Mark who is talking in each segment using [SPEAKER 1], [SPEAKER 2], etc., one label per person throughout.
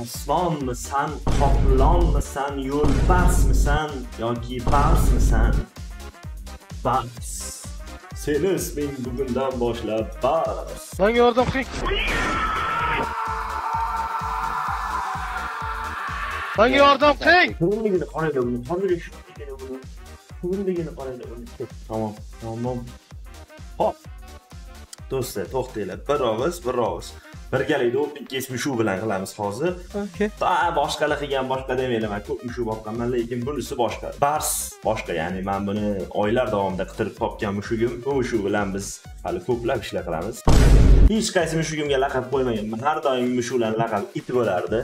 [SPEAKER 1] Aslanmısan, kaplanmısan, yo'lbarsmisan yoki barsmisan? Bars. Seni isming bugundan boshlab Bars.
[SPEAKER 2] Manga yordam qiling. Manga yordam qiling.
[SPEAKER 1] Ko'ngligini qaraydi buni, qondiga shundigina buni. Ko'ngligini qaraydi. Tamam, tamam. Hop. Do'stlar, to'xtanglar. Bir og'iz, bir og'iz. Birgalikda case mushu bilan qilamiz hozir.
[SPEAKER 2] Okay.
[SPEAKER 1] Boshqalar qilgan boshqa demayman. Man ko'p mushu boqqanman, lekin bunisi boshqa. Bars boshqa, ya'ni men buni oylar davomida qidirib topgan mushugim. Bu mushu bilan biz hali ko'plab ishlar qilamiz. Hech qaysi mushugimga laqab qo'ymaganman. Har doim mushuklarning laqabi it bo'lardi.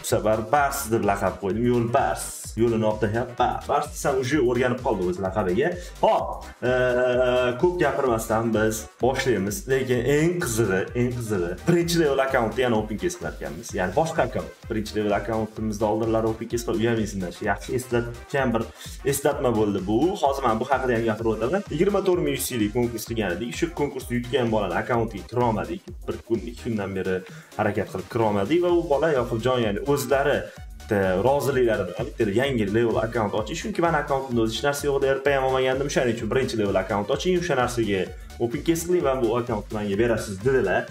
[SPEAKER 1] Bu safar Bars deb laqab qo'ydim. Yo'l Bars. Yo'lini olib Bars. Bars desam уже o'rganib qoldi o'z laqabiga. Hop, e, ko'p gapirmasdan biz boshlaymiz. Lekin eng qizig'i, eng qizig'i birinchi level akkauntni yana open case qilar ekanmiz. Ya'ni boshqa akkaunt. Birinchi level akkauntimizda oldinlari open case qilib shu Yaxshi eslatgan bir eslatma bo'ldi bu. Hozir men bu haqida ham gapirib o'taman. 24 ming UC'lik konkurs qilgan edik. Shu konkursni yutgan bolani akkauntiga kirolmadik. Bir kun, ikki kundan beri harakat qilib kirolmadik va u bola Yoqubjon ya'ni o'zlari roziliklari bilan bitta yangi level akkaunt ochish chunki mani akkauntimda o'zi hech narsa yo'q edi rp ham olmagandim. O'shaning uchun birinchi level akkaunt oching. O'sha narsaga open case qiling va bu akkauntni menga berasiz dedilar.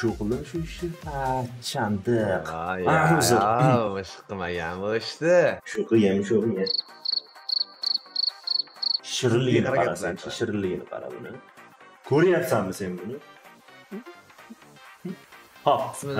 [SPEAKER 1] Shu qildim. Shu ishni ha chandiq o'zi
[SPEAKER 3] ish qilmagan bo'lishdi.
[SPEAKER 1] Shu qilgan shu qilgan. Shirinligini qarasan shirinligini qara buni. Ko'ryapsanmi sen buni? Hop
[SPEAKER 3] Ismi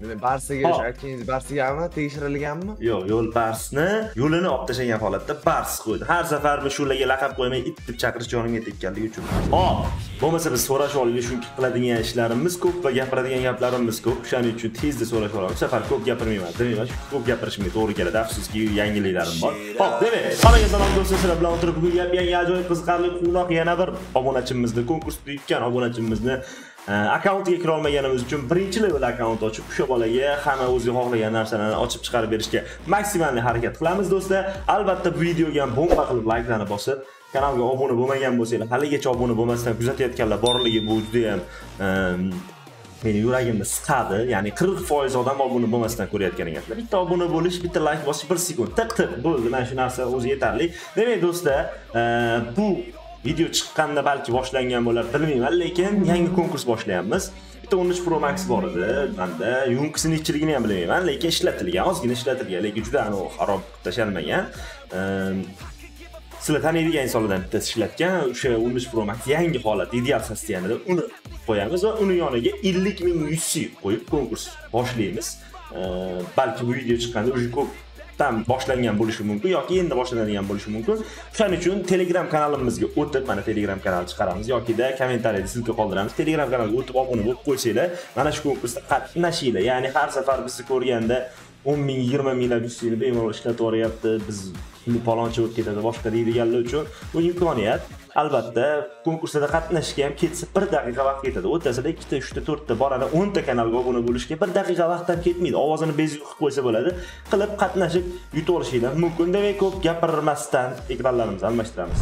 [SPEAKER 3] nima?
[SPEAKER 1] bars
[SPEAKER 3] barsiga
[SPEAKER 1] Hop.
[SPEAKER 3] o'sha aytganingiz barsigami tekshirilganmi
[SPEAKER 1] yo'q yo'l barsni yo'lini olib tashlagan holatda bars qo'ydi. Har safar shularga laqab qo'ymay it deb chaqirish jonimga tekkanligi uchun. Hop bo'lmasa biz so'rash oldiga chunki qiladigan ishlarimiz ko'p va gapiradigan gaplarimiz ko'p. O'shaning uchun tezda so'rash olamiz. Bu safar ko'p gapirmayman chunki ko'p gapirishimga to'g'ri keladi. Afsuski yangiliklarim bor. Hop demak hammaga salom do'stlar sizlar bilan o'tirib bugun yap yangi ajoyib qiziqarli quvnoq yana bir obunachimizni konkursda yutgan obunachimizni e, kirolmaganimiz kira olmaganimiz uchun birinchi level akkaunt ochib o'sha bolaga hamma o'zi xohlagan narsalarni ochib chiqarib berishga maksimalniy harakat qilamiz do'stlar albatta bu videoga ham bomba qilib layklarni bosib kanalga obuna bo'lmagan bo'lsanglar haligacha obuna bo'lmasdan kuzatayotganlar borligi bu judayam meni yuragimni siqadi ya'ni 40% odam obuna bo'lmasdan ko'rayotgan ekanlar. Bitta obuna bo'lish bitta layk bosish bir sekund. Tiq tiq bo'ldi. Mana shu narsa o'zi yetarli. Demak do'stlar bu video chiqqanda balki boshlangan bo'lar bilmayman lekin yangi konkurs boshlayapmiz. Bitta 13 pro max bor edi manda yumkisi nechiligini ham bilmayman lekin ishlatilgan ozgina ishlatilgan lekin juda anavi xarob qilib ehm, sizlar taniydigan insonlardan bittasi ishlatgan o'sha 13 pro max yangi holat ideal состояниеda uni qo'yamiz va uni yoniga 50 ming UC qo'yib konkurs boshlaymiz. Ehm, balki bu video chiqqanda уже dan boshlangan bo'lishi mumkin yoki endi boshlanadigan bo'lishi mumkin. Shuning uchun telegram kanalimizga o'tib mana telegram kanal chiqaramiz yokida kommentariyada ссылка qoldiramiz. Telegram kanaliga o'tib obuna bo'lib qo'ysanglar mana shu konkursda qatnashinglar. Ya'ni har safar bizni ko'rganda 10 ming 20 minglab yuzini bemalol ishlatib yuboryapti biz puli paloncha bo'lib ketadi boshqa deydiganlar uchun. Bu imkoniyat. Albatta konkursda qatnashishga ham ketsa bir daqiqa vaqt ketadi. O'rtasida ikkita uchta to'rtta boradi o'nta kanalga obuna bo'lishga bir daqiqa vaqt ham ketmaydi. Ovozini bezuk qilib qo'ysa bo'ladi. Qilib qatnashib yutib olishinglar mumkin. Demak ko'p gapirmasdan ekranlarimizni almashtiramiz.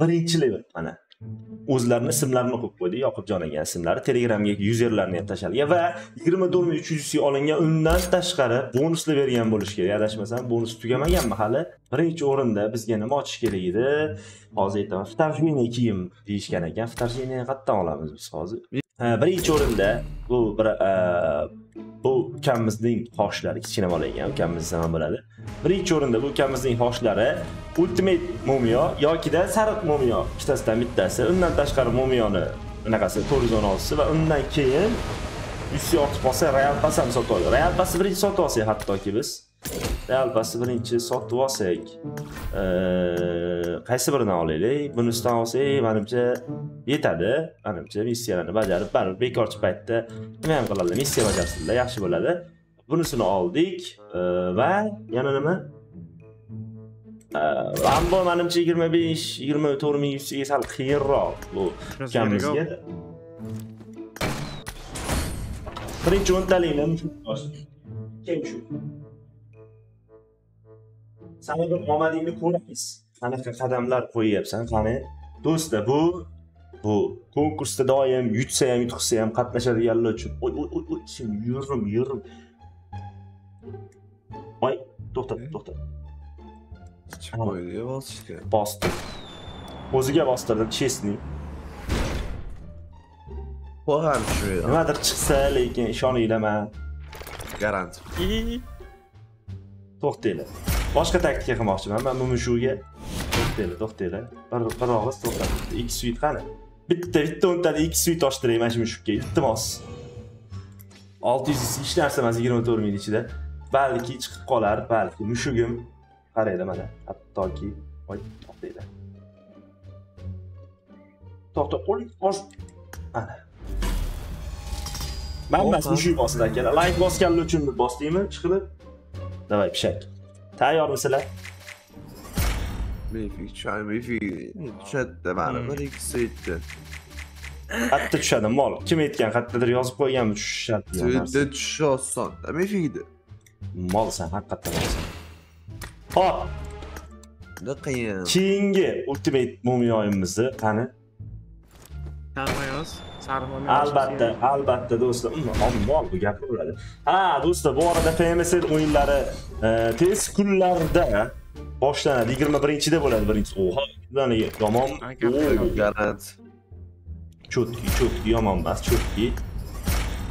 [SPEAKER 1] Birinchi level mana. O'zlarini ismlarini qo'yib qo'ydi. Yoqubjon aka ismlari telegramga yuzerlarni ham tashlagan va 24 ming 300 olingan undan tashqari bonuslar bergan bo'lishi kerak. Adashmasam bonus tugamaganmi hali birinchi o'rinda bizga nima ochish kerak edi? Hozir aytaman вторжение kiyim deyishgan ekan. Вторжение qayerdan olamiz biz hozir? Ha birinchi o'rinda bu bir e, ukamizning xoshlari kichkina bola ekan ukamiz ham bo'ladi. Birinchi o'rinda bu ukamizning xoshlari ultimate mumiyo yokida sariq mumiyo ikkitasidan bittasi. Undan tashqari mumiyoni bunaqasi to'rt yuz o'n oltisi va undan keyin yuz ortib qolsa real pass ham sotib oldik real passni birinchi sotib olsak hattoki biz passni birinchi sotib olsak qaysi birini olaylik bunisidan olsak manimcha yetadi manimcha missiyalarni bajarib baribir bekorchi paytda nima ham qiladilar missiya bajarsinlar yaxshi bo'ladi bunisini oldik va yana nima ammo manimcha yigirma besh yigirma to'rt ming yuziga sal qiyinroq bu ukamizga birinchi o'ntalikni kim shu sani bir omadingni ko'ramiz. Qanaqa qadamlar qo'yyapsan qani? Do'stlar bu bu konkursda doim yutsa ham yutqizsa ham qatnashadiganlar uchun oy oy oy oy sen yurim yurim oy to'xta to'xta
[SPEAKER 3] Chiqib qo'ydi bosishga.
[SPEAKER 1] bosdi. O'ziga bostirdi chestni.
[SPEAKER 3] Ham shu.
[SPEAKER 1] nimadir chiqsa lekin ishoninglar man
[SPEAKER 3] Garant.
[SPEAKER 1] to'xtanglar boshqa taktika qilmoqchiman. Man bu mushuga to'xtanglar to'xtanglar bir bir og'iz to'xtatdi ikki suit qani? Bitta bitta o'ntani ikki suit ochtiray mana shu mushukka. Iltimos. Olti yuz hech narsa emas yigirma to'rt ming ichida. Balki chiqib qolar balki mushugim. Qaranglar mana. Hattoki voy to'xtanglar to'xta qo'l osh man emas mushuk bosdi akalar layk bosganlar uchun bosdingmi? Chiqilib. Давай pishak. Tayyor musunlar?
[SPEAKER 3] Mifik choy mifik tushadida baribir ikkisi uyutdi
[SPEAKER 1] qayerda tushadi mol kim aytgan qayerdadir yozib qo'yganmi tushishi shart
[SPEAKER 3] uyutda tushishi osonda mifigni
[SPEAKER 1] molsan haqiqatda molsan hop.
[SPEAKER 3] Qiyin
[SPEAKER 1] keyingi ultimate mumiyoyimizni qani Albatta albatta do'stlar mol bu gapiraveradi ha do'stlar bu orada pmsl o'yinlari e, tez kunlarda boshlanadi. Yigirma birinchida bo'ladi birinchi. Oha bularni yomon
[SPEAKER 3] Garant.
[SPEAKER 1] cho'tki cho'tki yomon emas cho'tki.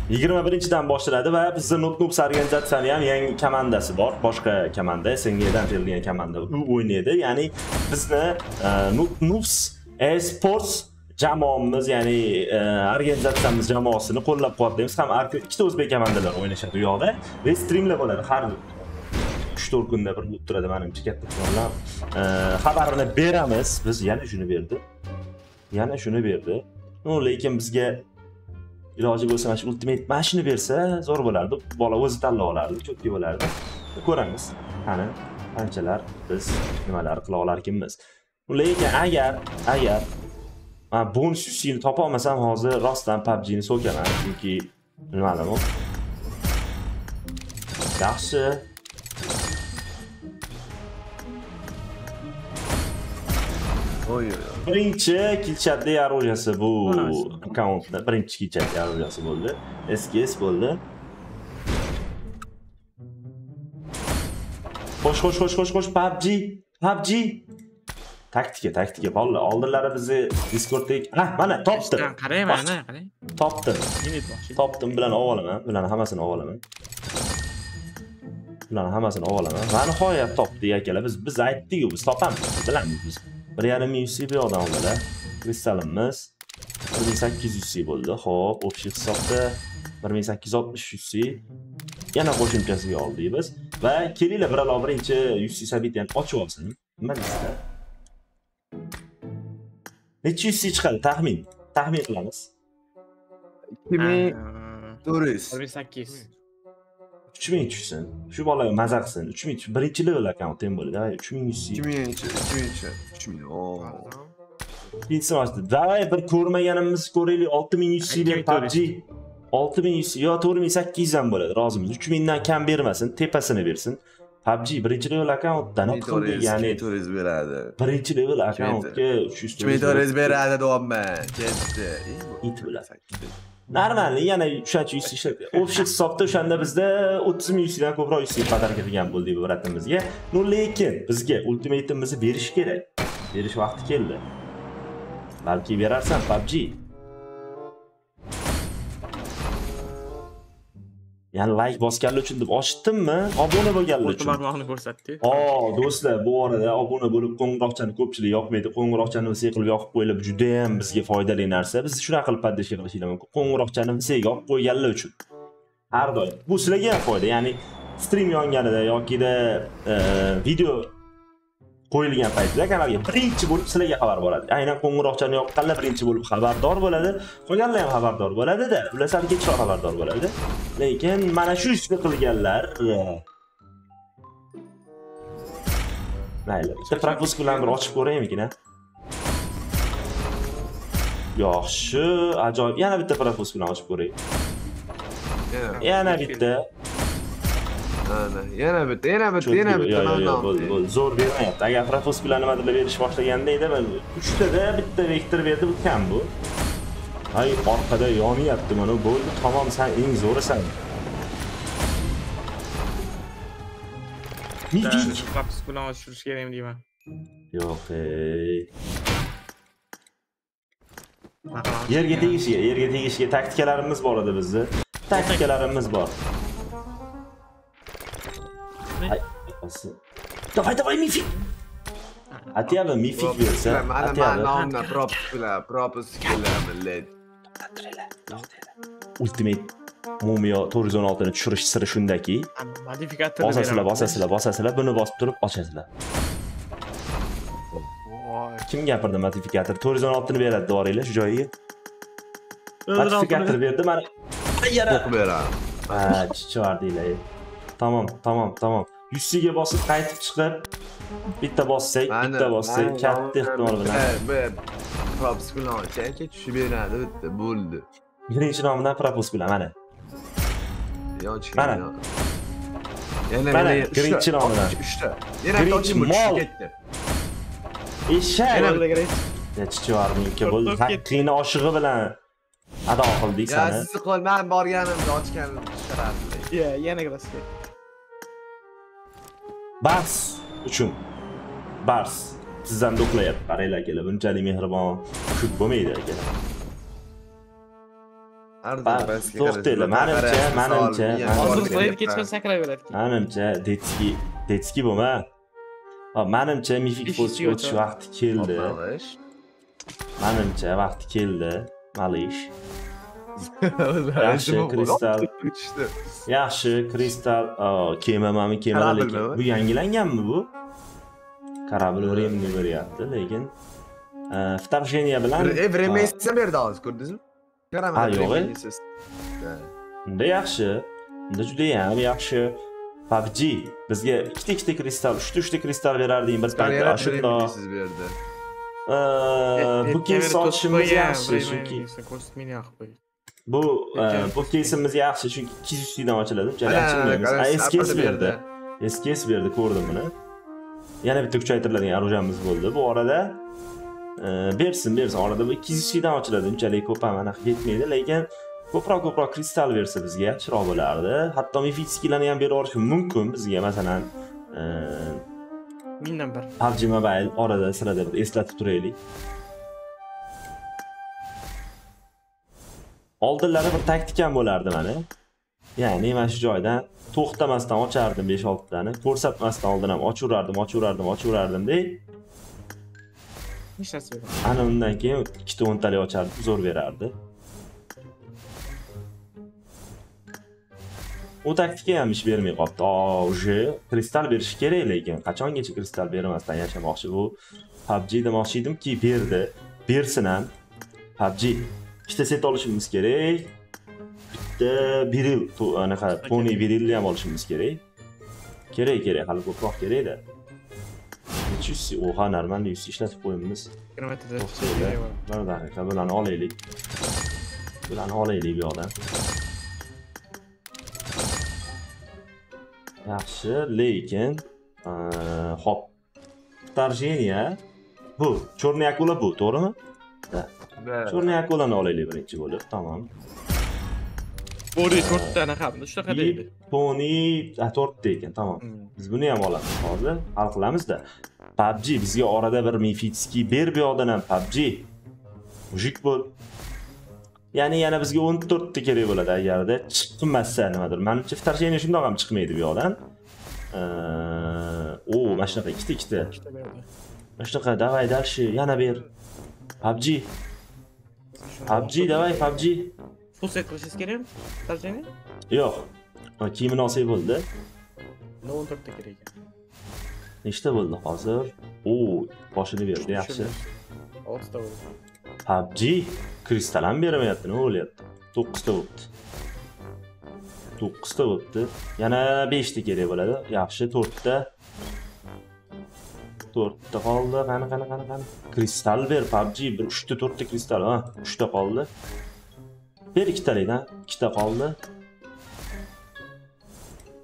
[SPEAKER 1] Yigirma birinchidan boshlanadi va bizni notnups organizatsiyani ham yangi komandasi bor. Boshqa komanda sngadan berilgan komanda u o'ynaydi. Ya'ni bizni e, notnups esports jamoamiz ya'ni e, organizatsiyamiz jamoasini qo'llab quvvatlaymiz ham har kun ikkita o'zbek komandalar o'ynashadi u yoqda va streamlar bo'ladi har uch to'rt kunda bir bo'lib turadi manimcha katta ehtimol bilan e, xabarini beramiz. Biz yana shuni berdi. Yana shuni berdi. Ну lekin bizga iloji bo'lsa mana shu ultimate mana shuni bersa zo'r bo'lardi. Bola o'zi tanlab olardi cho'tki bo'lardi ko'ramiz. Qani qanchalar biz nimalar qila olarkanmiz lekin agar agar man bonus yuzini topolmasam hozir rostdan pubgni so'kaman chunki nimadim u yaxshi.
[SPEAKER 3] Oy
[SPEAKER 1] birinchi kilchatli оружияsi bu akkauntda. Birinchi kilchatli оружияsi bo'ldi. Eskis bo'ldi. Xo'sh xo'sh xo'sh xo'sh xo'sh pubg pubg taktika taktika bolalar oldinlari bizni discorddagi ah mana topdim
[SPEAKER 2] Qarang mana, qarang.
[SPEAKER 1] topdim
[SPEAKER 2] Yine aytmoqchi.
[SPEAKER 1] topdim bularni olib olaman bularni hammasini olib olaman bularni hammasini olib olaman va nihoyat topdik akalar biz biz aytdik-ku biz topamiz bilamiz biz bir yarim ming UC bu yoqdan oldilar kristalimiz bir ming sakkiz yuz UC bo'ldi ho'p общий hisobda bir ming sakkiz yuz oltmish UC yana qo'shimchasiga oldik biz va kelinglar biralov birinchi UC sabitiyani ochib olsin nima deysizlar necha UC chiqadi taxmin taxmin qilamiz
[SPEAKER 3] 2400.
[SPEAKER 2] 18.
[SPEAKER 1] uch ming tushsin shu bola maza qilsin uch ming tush- birinchi level akkaunt ham bo'ladi давай uch ming yuz
[SPEAKER 3] 2000, 2000, 3000. Oo.
[SPEAKER 1] ikkinchisini ochdi давай bir ko'rmaganimizni ko'raylik olti ming yuz deb pubg olti ming yuz yo to'rt ming sakkiz yuz ham bo'ladi rozimiz uch mingdan kam bermasin tepasini bersin pubg birinchi level akkauntdan qildik ya'ni
[SPEAKER 3] 2400 beradi.
[SPEAKER 1] birinchi level akkauntga uch
[SPEAKER 3] 2400 beradi deyapman. Ketdi.
[SPEAKER 1] It bilan. normalniy yana o'shancha yuz общий hisobda o'shanda bizda o'ttiz ming yuzdan ko'proq yuz qadar kirgan bo'ldik bratimizga ну lekin bizga ultimateimizni berish kerak berish vaqti keldi balki berarsan pubg ya'ni layk bosganlar uchun deb ochdimmi? Obuna bo'lganlar uchun.
[SPEAKER 2] barmog'ini ko'rsatdi.
[SPEAKER 1] o do'stlar bu orada obuna bo'lib qo'ng'iroqchani ko'pchilik yoqmaydi. Qo'ng'iroqchani vse qilib yoqib qo'yilib judayam bizga foydali narsa. Biz shunaqa qilib поддержка qilishinglar mumkin. Qo'ng'iroqchani vse yoqib qo'yganlar uchun. Har doim. Bu sizlarga ham foyda. Ya'ni stream yonganida yokida e, video qo'yilgan paytda kanalga birinchi bo'lib sizlarga xabar bo'ladi. Aynan qo'ng'iroqchani yoqqanlar birinchi bo'lib xabardor bo'ladi. Qolganlar ham xabardor bo'ladida ular sal kechroq xabardor bo'ladi. Lekin mana shu ishni qilganlar e, mayli bitta propusk bilan bir ochib ko'raymikin yaxshi ajoyib yana bitta propusk bilan ochib ko'ray. Yana bitta
[SPEAKER 3] Ana, yana bitta, yana
[SPEAKER 1] Cho'tki-
[SPEAKER 3] yana
[SPEAKER 1] yo,
[SPEAKER 3] bitta
[SPEAKER 1] yo, yo, bo'ldi,
[SPEAKER 3] bu.
[SPEAKER 1] bo'ldi. zo'r bermayapti agar propus bilan nimadir berish boshlaganda edi man uchtada bitta vektor berdi bu kam bu. Ay orqada yonyapti mana bo'ldi tamom san eng zo'risan mifik
[SPEAKER 2] Fox bilan oshirish kerak deyman.
[SPEAKER 1] yo'q ey yerga tegishga yerga tegishga taktikalarimiz bor edi bizni taktikalarimiz bor Ay, yoqasi. давай давай mifik. Aytyapti mifik bersa
[SPEAKER 3] Mana mana
[SPEAKER 1] aytyapti
[SPEAKER 3] nomna propus bilan, propus bilan millat.
[SPEAKER 1] ultimate mumiyo 416 ni tushirish siri shundaki
[SPEAKER 2] modifikator
[SPEAKER 1] bosasizlar bosasizlar bosasizlar buni bosib turib ochasizlar
[SPEAKER 2] voy
[SPEAKER 1] kim gapirdi modifikator 416 ni beradi doringlar shu joyiga modifikator berdi mana yara
[SPEAKER 3] O'qib beradi.
[SPEAKER 1] ha chiqardinglar tamom tamom tamom 100 ga bosib qaytib chiqib bitta bossak
[SPEAKER 3] Mana-
[SPEAKER 1] bitta bossak
[SPEAKER 3] mana
[SPEAKER 1] katta
[SPEAKER 3] nomna
[SPEAKER 1] ehtimol bilan
[SPEAKER 3] bitta, Bu propus bilan ochayki tushib beradi bitta bo'ldi.
[SPEAKER 1] birinchi nomidan propus bilan mana
[SPEAKER 3] Yochgan.
[SPEAKER 1] Mana.
[SPEAKER 3] Yana
[SPEAKER 1] Mana,
[SPEAKER 3] yana
[SPEAKER 1] birinchi
[SPEAKER 3] uchta,
[SPEAKER 1] nomidan.
[SPEAKER 3] Uchta. Yana
[SPEAKER 1] Birinchi
[SPEAKER 3] bitta ochib
[SPEAKER 1] mol.
[SPEAKER 3] tushib ketdi.
[SPEAKER 1] eshak
[SPEAKER 3] Yana
[SPEAKER 1] chichivarniki bo'ldi
[SPEAKER 2] To'xtab ket.
[SPEAKER 1] haqqingni oshig'i bilan ado qildik
[SPEAKER 3] Ya
[SPEAKER 1] sani
[SPEAKER 3] sizni qo'l men borganimda ochganim chiqaradi.
[SPEAKER 2] Ya, yana graska.
[SPEAKER 1] Bars uchun. Bars sizdan do'qlayapti qaranglar akalar bunchalik mehribon. Kuch bo'lmaydi akalar to'xtanglar, manimcha, manimcha,
[SPEAKER 2] Hozir qo'yib kechqurun sakrayveradi.
[SPEAKER 1] manimcha detski detski bo'lma. Hop, manimcha mifik o'tish vaqti keldi. Manimcha vaqti keldi. Malish Yaxshi, kristal. yaxshi kristal o, kema mami kema
[SPEAKER 3] Kорабль
[SPEAKER 1] lekin
[SPEAKER 3] mi bu?
[SPEAKER 1] bu yangilanganmi bu kорабль времени beryapti lekin e, вторжение bilan
[SPEAKER 3] Vremesiz berdi hozir ko'rdingizmi? Qaraman.
[SPEAKER 1] Ha, yo'q, e?
[SPEAKER 3] Vremesiz. Ha.
[SPEAKER 1] unda yaxshi unda judayam yaxshi PUBG bizga ikkita ikkita kristal uchta uchta kristal berarding bir paytda
[SPEAKER 3] Karyera
[SPEAKER 1] shundoq
[SPEAKER 3] Vremesiz berdi.
[SPEAKER 1] Eee, bu keys ochishimiz yaxshi chunki
[SPEAKER 2] ko'rsatmaydi yoqib qo'ydi.
[SPEAKER 1] Bu e, keysimiz yaxshi chunki ikki yuz yuzdan ochiladi unchalik
[SPEAKER 3] Ana,
[SPEAKER 1] ochilmaymiz
[SPEAKER 3] qarang,
[SPEAKER 1] A, SKS
[SPEAKER 3] sapadi
[SPEAKER 1] berdi SKS berdi ko'rdim buni. Yana bitta kuchaytiriladigan orужиямiz bo'ldi. Bu orada e, bersin bersin. Orada bu ikki yuz ochiladi unchalik ko'p ham anaqa ketmaydi lekin ko'proq ko'proq kristal bersa bizga yaxshiroq bo'lardi. Hatto mifitskilarni ham berib yuborishi mumkin bizga. Masalan e,
[SPEAKER 2] Mingdan bir.
[SPEAKER 1] PUBG Mobile orada sirada bir eslatib turaylik oldinlari bir taktikam bo'lardi mani ya'ni mana shu joydan to'xtamasdan ochardim 5-6 tani ko'rsatmasdan oldin ham ochaverardim ochaverardim ochaverardimda
[SPEAKER 2] yo'q.
[SPEAKER 1] ana undan keyin ikkita o'ntalik ochardim zo'r berardi. U taktika ham ish bermay qolibdi. Уже kristal berishi kerak lekin qachongacha kristal bermasdan yashamoqchi bu? PUBG demoqchi edimki berdi. Bersin ham. PUBG ikkita set olishimiz kerak. Bitta biril to- anaqa pony birilni ham olishimiz kerak. Kerak kerak. Hali ko'proq kerakda necha yuz oha нормально yuz ishlatib qo'yibmiz. Bularni olaylik. Bularni olaylik bu yoqdan. Yaxshi lekin hop вторжение bu черный akula bu to'g'rimi черный akulani olaylik birinchi bo'lib tamom
[SPEAKER 2] Bori to'rtta anaqa shunaqa deydi.
[SPEAKER 1] pony ha to'rtta ekan tamom
[SPEAKER 2] Hmm.
[SPEAKER 1] biz buni ham olamiz hozir hal qilamizda PUBG bizga orada bir mifitskiy ber bu yoqdan ham PUBG mujik bo'l ya'ni yana bizga 14 ta kerak bo'ladi agarda chiqmasa nimadir manimcha вторжение shundoq ham chiqmaydi bu yoqdan o mana shunaqa ikkita ikkita
[SPEAKER 2] Ikkita berdi.
[SPEAKER 1] mana shunaqa давай дальше yana ber PUBG PUBG давай PUBG
[SPEAKER 2] Full set qilishingiz kerakmi? Tarjima?
[SPEAKER 1] yo'q kiyimini olsak bo'ldi
[SPEAKER 2] No 14 ta kerak ekan.
[SPEAKER 1] nechta bo'ldi hozir o boshini berdi yaxshi
[SPEAKER 2] 6 ta bo'ldi.
[SPEAKER 1] PUBG kristal ham bermayapti nima bo'lyapti to'qqizta bo'libdi to'qqizta bo'libdi yana beshta kerak bo'ladi yaxshi to'rtta to'rtta qoldi. Qani qani qani qani? Kristal ber PUBG bir uchta to'rtta kristal ha? Uchta qoldi. Ber ikkitalikdan ikkita qoldi.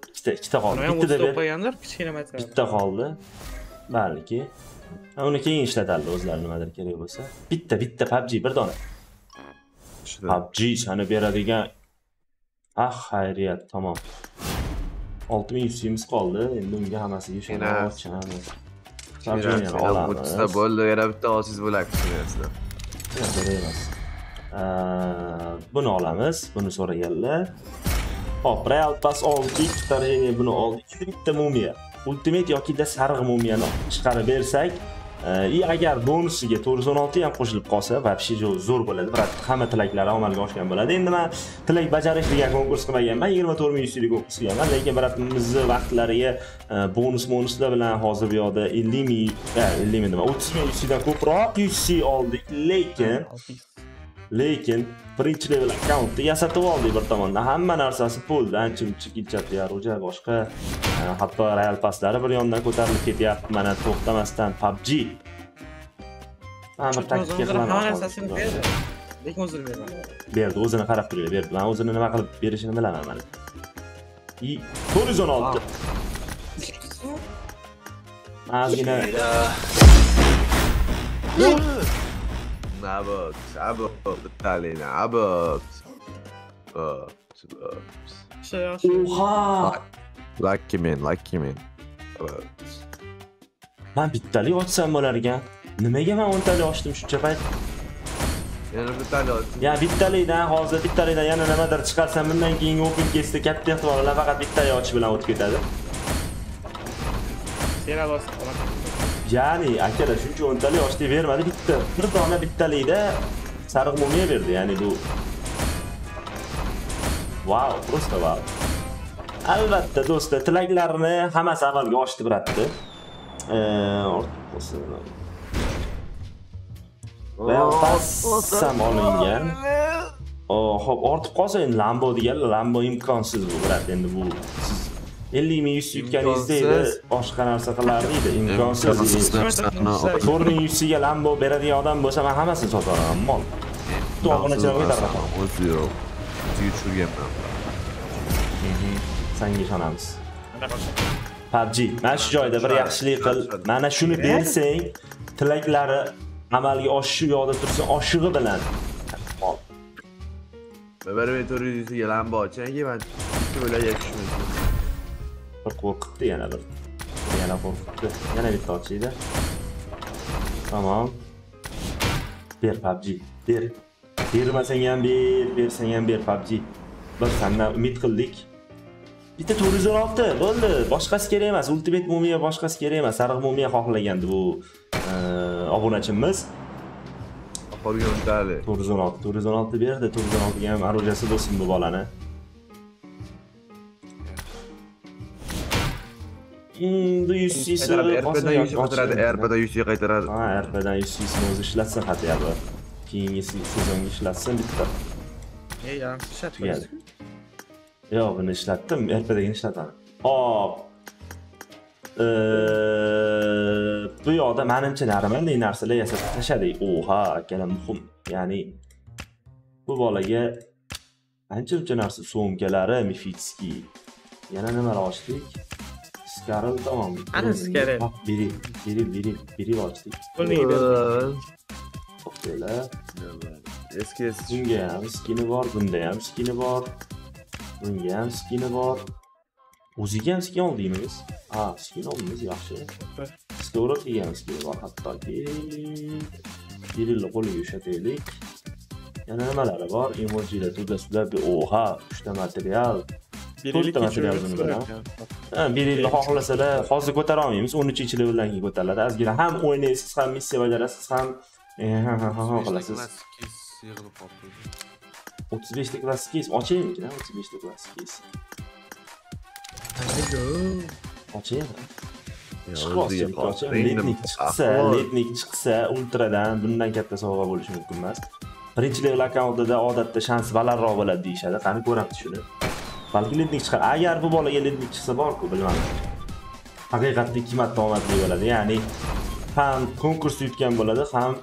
[SPEAKER 1] Ikkita ikkita qoldi. Bittada ber bitta qoldi. Balki. Uni keyin ishlatadi o'zlari nimadir kerak bo'lsa. Bitta bitta PUBG bir dona. PUBG sani beradigan ah xayriyat tamom. 6100 yimiz qoldi. Endi unga hammasiga ishonamiz
[SPEAKER 3] O'ttizta bo'ldi yana bitta bo'ladi tushunasizlar
[SPEAKER 1] Yo'q, kerak emas buni olamiz buni so'raganlar hop real pass oldik tarjima buni oldik bitta mumiya ultimate yokida sariq mumiyani chiqarib bersak Э, и agar bonusiga 416 ham qo'shilib qolsa вообще jo- zo'r bo'ladi. Brat hamma tilaklari amalga oshgan bo'ladi. Endi man tilak bajarish degan konkurs qilmaganman. 24 ming yuzlik konkurs qilganman lekin bratimizni vaqtlariga e, bonus bonuslar bilan hozir bu yoqda 50 ming e, ellik 50 ming nima 30 ming yuzdan ko'proq UC oldik. Lekin lekin birinchi level akkauntni yasatib oldik bir tomondan hamma narsasi puldan chimchi kilchati yaruja boshqa. E, hatto real passlari bir yondan ko'tarilib ketyapti mana to'xtamasdan PUBG mana bir taktika qilaman
[SPEAKER 2] narsasini berdi. Lekin o'zini bermadi.
[SPEAKER 1] berdi o'zini qarab turgan berdi. Man o'zini nima qilib berishini bilaman mana. И to'rt yuz o'n olti ozgina
[SPEAKER 3] Nabot, nabot, bittali nabot. Oops, oops.
[SPEAKER 2] Yaxshi, yaxshi.
[SPEAKER 1] oha
[SPEAKER 3] Lucky man, lucky man. Oops.
[SPEAKER 1] man bittalik ochsam bo'lar ekan nimaga man o'ntalik ochdim shuncha payt
[SPEAKER 3] Yana bittali olsin.
[SPEAKER 1] Ya bittalikdan hozir bittalikdan yana nimadir chiqarsam bundan keyingi open case'da katta ehtimol bilan faqat bittalik ochish bilan o'tib ketadi.
[SPEAKER 2] Serial bosib.
[SPEAKER 1] Ya'ni akalar shuncha o'ntalik ochdi bermadi bitta. Bir dona bittalikda sariq mumiya berdi. Ya'ni bu Wow, просто wow. Albatta do'stlar, tilaklarini hammasi amalga oshdi biratdi. Va passam olingan. Oh, hop, ortib qolsa endi Lambo degan Lambo imkonsiz bu brat. Endi bu siz 50 ming yuz yutganingizda edi, boshqa narsa qilardi edi. Imkonsiz. To'rt ming yuzsiga Lambo beradigan odam bo'lsa, men hammasini sotib olaman. Mol. To'g'richiroq.
[SPEAKER 3] O'ziga tushirganman.
[SPEAKER 1] Senga ishonamiz. PUBG, mana shu joyda bir yaxshilik qil. Mana shuni bersang, tilaklari amalga oshishi yoqda tursin, oshig'i bilan. Mol.
[SPEAKER 3] Bir bir to'rt yuziga lamba ochang, man ikki bo'lak yakishmaydi.
[SPEAKER 1] Bir qo'rqitdi yana bir yana qo'rqitdi yana bitta ochiydi tamom ber PUBG ber bermasang ham ber bersang ham ber PUBG bir sandan umid qildik bitta to'rt yuz o'n olti bo'ldi boshqasi kerak emas. Ultimate mumiya boshqasi kerak emas. Sariq mumiya xohlagandi bu e, obunachimiz
[SPEAKER 3] Qolgan bittali.
[SPEAKER 1] to'rt yuz o'n olti to'rt yuz o'n olti berdi to'rt yuz o'n oltiga ham orujasi bolani Bu yuz cc
[SPEAKER 3] RPdan yuzi qaytaradi, RPdan qaytaradi.
[SPEAKER 1] ha rpdan yuz cc o'zi ishlatsin бы keyingi se- sezonga ishlatsin bitta.
[SPEAKER 2] Ey, yaxshi ishlab
[SPEAKER 1] tugadi. yo'q buni ishlatdim rpdagini ishlataman hop. Bu yoqda manimcha normalniy narsalar yasab tashladik oha akalar muhim. Ya'ni bu bolaga ancha muncha narsa so'mkalari mifitskiy yana nimalar ochdik skaril tamom
[SPEAKER 2] Ana Skaril.
[SPEAKER 1] beril beril beril beril ochdik
[SPEAKER 2] Pulni berdi.
[SPEAKER 1] Xo'plar.
[SPEAKER 3] Eski eski.
[SPEAKER 1] bunga ham skini bor bunda ham skini bor bunga ham skini bor o'ziga ham skin oldingmi biz. Ha skin oldingiz yaxshi skorokiga ham skini bor hattoki birilni qo'liga ushlataylik yana nimalari bor emojilar to'dasizlar oha uchta material. To'rtta material buni bilan. Ha, bir yilni xohlasalar hozir ko'tara olmaymiz. 13 leveldan keyin ko'tariladi. Ozgina ham o'ynaysiz ham missiya bajarasiz ham e, ha ha ha qilasiz
[SPEAKER 3] yig'ilib qolibdi.
[SPEAKER 1] 35 ta klassik keys. Ochaymikin 35 ta klassik keys.
[SPEAKER 3] Qoldi.
[SPEAKER 1] letnik chiqsa letnik chiqsa ultradan bundan katta sovg'a bo'lishi mumkin emas. Birinchi level akkauntida odatda shans balandroq bo'ladi deyishadi. Qani ko'ramiz shuni balki letnik chiqar. Agar bu bolaga letnik chiqsa borku bilmadim haqiqatda ikki marta omadli bo'ladi. Ya'ni ham konkurs yutgan bo'ladi ham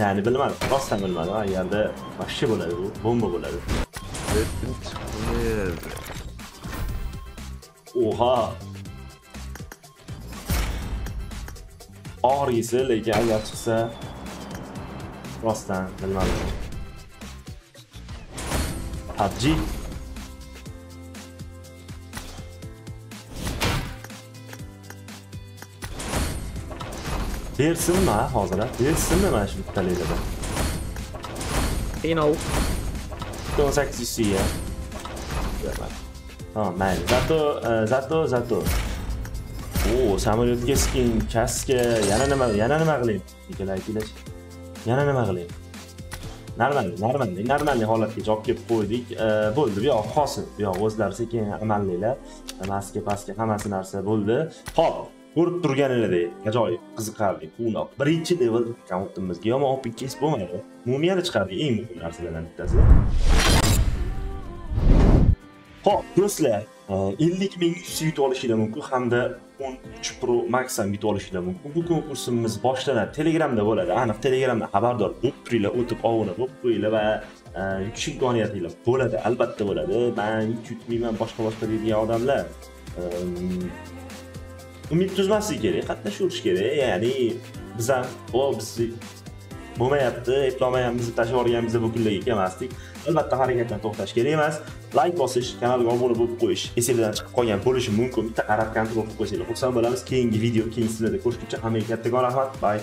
[SPEAKER 1] ya'ni bilmadim rostdan bilmadim agarda вообще bo'ladi bu bomba bo'ladi. Oha! Og'ir yesa lekin agar chiqsa rostdan bilmadim PUBG bersinmi hozir bersinmi mana shu bittaliklardan
[SPEAKER 2] qiynov
[SPEAKER 1] o'n sakkiz yuz siya ha mayli zato zato zato. O samolyotga skin kaska yana nima yana nima qilayim ikkalar ikkilash yana nima qilayim normalniy normalniy normalniy holatga olib kelib qo'ydik bo'ldi bu yoq hosil bu yoq o'zlari sekin amallaylar maska pastga hammasi narsa bo'ldi ho'p ko'rib turganingizdek ajoyib qiziqarli quvnoq birinchi level akkauntimizga yomon olib kes bo'lmaydi mumiyani chiqardik eng muhim narsalardan bittasi ho'p do'stlar ellik ming yuz yutib olishinglar mumkin hamda o'n uch pro max ham yutib olishinglar mumkin bu konkursimiz boshlanadi telegramda bo'ladi aniq telegramda xabardor bo'lib turinglar o'tib obuna bo'lib qo'yinglar va yutish imkoniyatinglar bo'ladi albatta bo'ladi man yutmayman boshqa boshqa deydigan odamlar umid uzmaslik kerak qatnashaverish kerak. Ya'ni biz ham o biz bo'lmayapti eplolmayapmiz deb tashlab yuborganimizda bu kunlarga kelmasdik. Albatta harakatdan to'xtash kerak emas. Layk bosish kanalga obuna bo'lib qo'yish esinglardan chiqib qolgan bo'lishi mumkin. Bitta qarab kontrol qilib qo'ysanglar xursand bo'lamiz. Keyingi video keyingi sizlarda ko'rishguncha hammaga kattakon rahmat. Bay